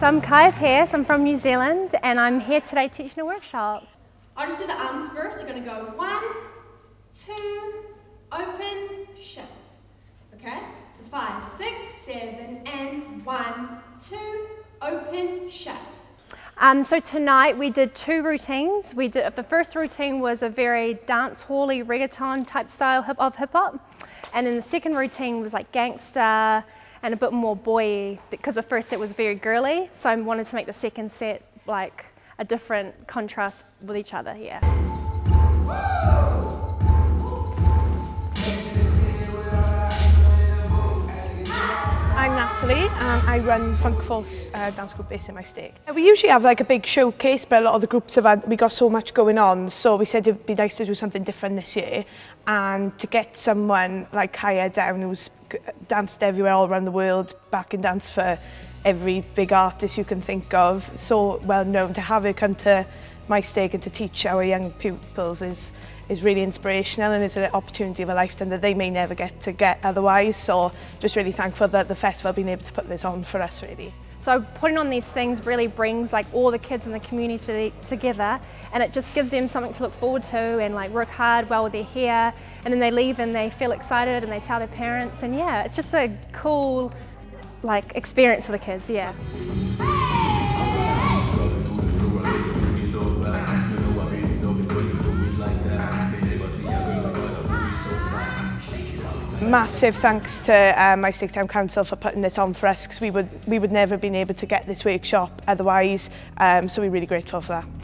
So I'm Kaea Pearce, I'm from New Zealand and I'm here today teaching a workshop. I'll just do the arms first. You're going to go one, two, open, shut. Okay? Just five, six, seven, and one, two, open, shut. Um, so tonight we did two routines. We did the first routine was a very dance hally reggaeton type style of hip hop, and then the second routine was like gangster and a bit more boy because the first set was very girly. So I wanted to make the second set like a different contrast with each other. Yeah. I'm Natalie and I run Funkful's uh, dance group based in my state. Uh, we usually have like a big showcase but a lot of the groups have had, we got so much going on so we said it'd be nice to do something different this year and to get someone like Kaya down who's danced everywhere all around the world back in dance for every big artist you can think of so well known to have her come to Maesteg and to teach our young pupils is is really inspirational and is an opportunity of a lifetime that they may never get to get otherwise. So just really thankful that the festival been able to put this on for us really. So putting on these things really brings like all the kids in the community together and it just gives them something to look forward to and like work hard while they're here and then they leave and they feel excited and they tell their parents and yeah, it's just a cool like experience for the kids, yeah. massive thanks to um, my State Town Council for putting this on for us because we would, we would never have been able to get this workshop otherwise, um, so we're really grateful for that.